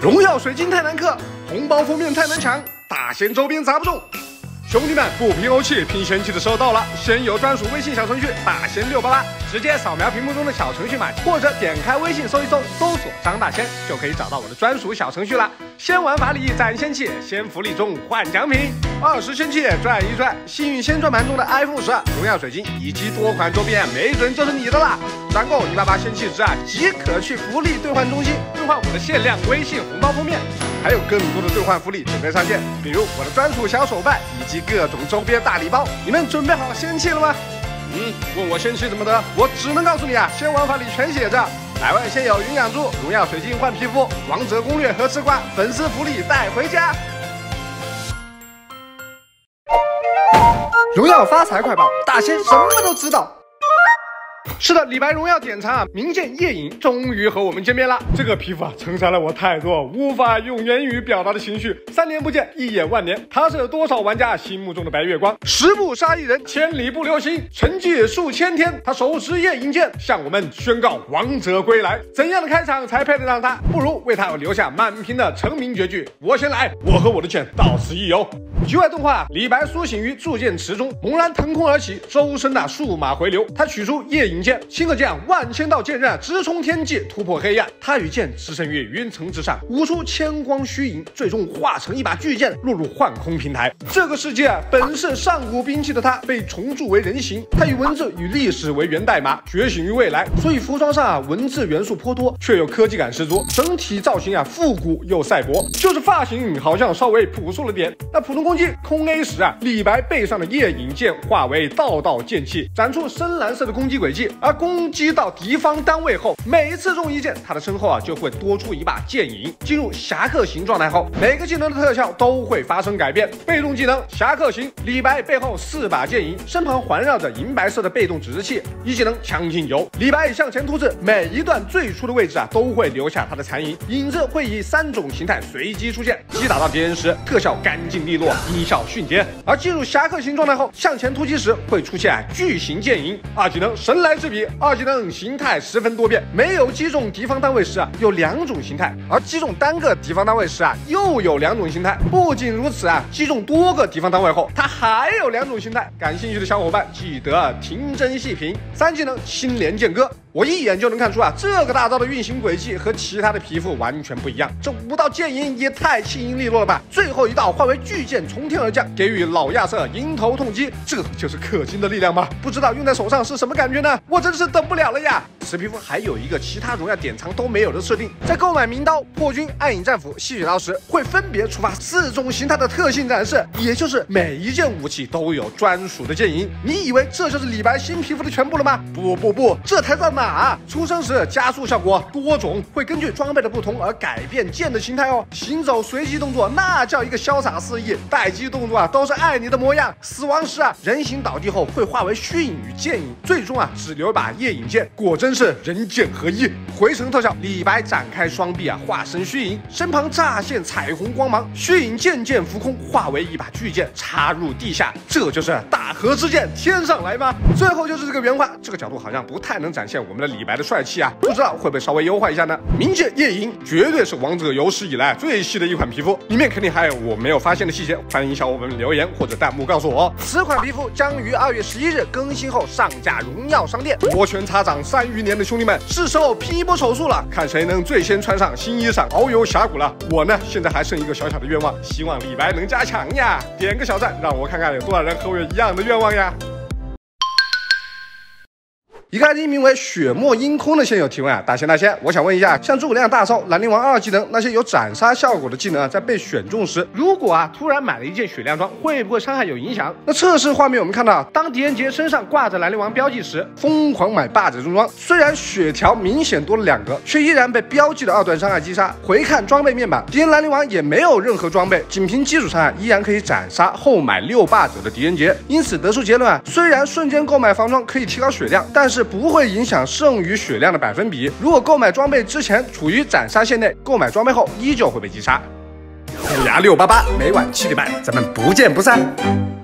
荣耀水晶太难氪，红包封面太难抢，大仙周边砸不中。兄弟们，不拼欧气，拼仙气的时候到了！先有专属微信小程序“大仙六八八”，直接扫描屏幕中的小程序码，或者点开微信搜一搜，搜索张大仙，就可以找到我的专属小程序了。先玩法力攒仙气，先福利中换奖品，二十仙气转一转，幸运仙转盘中的 iPhone 十二、荣耀水晶以及多款周边，没准就是你的啦！攒够一八八仙气值啊，即可去福利兑换中心兑换我的限量微信红包封面，还有更多的兑换福利准备上线，比如我的专属小手办以及。各种周边大礼包，你们准备好仙气了吗？嗯，问我仙气怎么得？我只能告诉你啊，仙玩法里全写着：百万仙友云养猪、荣耀水晶换皮肤、王者攻略和吃瓜、粉丝福利带回家。荣耀发财快报，大仙什么都知道。是的，李白荣耀典藏啊，名剑夜影终于和我们见面了。这个皮肤啊，承载了我太多无法用言语表达的情绪。三年不见，一眼万年，他是有多少玩家心目中的白月光？十步杀一人，千里不留行，沉寂数千天。他手持夜影剑，向我们宣告王者归来。怎样的开场才配得上他？不如为他留下满屏的成名绝句。我先来，我和我的剑到此一游。局外动画，李白苏醒于铸剑池中，猛然腾空而起，周身的数码回流。他取出夜影剑。顷刻间万千道剑刃直冲天际，突破黑暗。他与剑驰骋于云层之上，舞出千光虚影，最终化成一把巨剑，落入幻空平台。这个世界本是上古兵器的他，被重铸为人形。他以文字与历史为源代码，觉醒于未来。所以服装上啊，文字元素颇多，却又科技感十足。整体造型啊，复古又赛博，就是发型好像稍微朴素了点。那普通攻击空 A 时啊，李白背上的夜影剑化为道道剑气，展出深蓝色的攻击轨迹。而攻击到敌方单位后，每次中一箭，他的身后啊就会多出一把剑影。进入侠客行状态后，每个技能的特效都会发生改变。被动技能侠客行，李白背后四把剑影，身旁环绕着银白色的被动指示器。一技能强劲游，李白向前突刺，每一段最初的位置啊都会留下他的残影，影子会以三种形态随机出现。击打到敌人时，特效干净利落，音效迅捷。而进入侠客行状态后，向前突击时会出现巨型剑影。二技能神来之笔。二技能形态十分多变，没有击中敌方单位时啊，有两种形态；而击中单个敌方单位时啊，又有两种形态。不仅如此啊，击中多个敌方单位后，它还有两种形态。感兴趣的小伙伴记得听真细品。三技能青莲剑歌。我一眼就能看出啊，这个大招的运行轨迹和其他的皮肤完全不一样。这五道剑影也太轻盈利落了吧！最后一道化为巨剑从天而降，给予老亚瑟迎头痛击。这就是氪金的力量吗？不知道用在手上是什么感觉呢？我真是等不了了呀！此皮肤还有一个其他荣耀典藏都没有的设定，在购买名刀、破军、暗影战斧、吸血刀时，会分别触发四种形态的特性展示，也就是每一件武器都有专属的剑影。你以为这就是李白新皮肤的全部了吗？不不不，这才算。马出生时加速效果多种，会根据装备的不同而改变剑的形态哦。行走随机动作那叫一个潇洒肆意，待机动作啊都是爱你的模样。死亡时啊，人形倒地后会化为虚影与剑影，最终啊只留一把夜影剑，果真是人剑合一。回城特效，李白展开双臂啊，化身虚影，身旁乍现彩虹光芒，虚影渐渐浮空，化为一把巨剑插入地下，这就是大河之剑天上来吗？最后就是这个原画，这个角度好像不太能展现。我们的李白的帅气啊，不知道会不会稍微优化一下呢？冥界夜影绝对是王者有史以来最细的一款皮肤，里面肯定还有我没有发现的细节，欢迎小伙伴们留言或者弹幕告诉我哦。此款皮肤将于二月十一日更新后上架荣耀商店。摩拳擦掌三余年的兄弟们，是时候拼一波手速了，看谁能最先穿上新衣裳，遨游峡谷了。我呢，现在还剩一个小小的愿望，希望李白能加强呀，点个小赞，让我看看有多少人和我有一样的愿望呀。一个 ID 名为血墨阴空的线友提问啊，大仙大仙，我想问一下，像诸葛亮大招、兰陵王二技能那些有斩杀效果的技能啊，在被选中时，如果啊突然买了一件血量装，会不会伤害有影响？那测试画面我们看到，当狄仁杰身上挂着兰陵王标记时，疯狂买霸者重装，虽然血条明显多了两格，却依然被标记的二段伤害击杀。回看装备面板，敌人兰陵王也没有任何装备，仅凭基础伤害依然可以斩杀后买六霸者的狄仁杰。因此得出结论啊，虽然瞬间购买防装可以提高血量，但是不会影响剩余血量的百分比。如果购买装备之前处于斩杀线内，购买装备后依旧会被击杀。虎牙六八八，每晚七点半，咱们不见不散。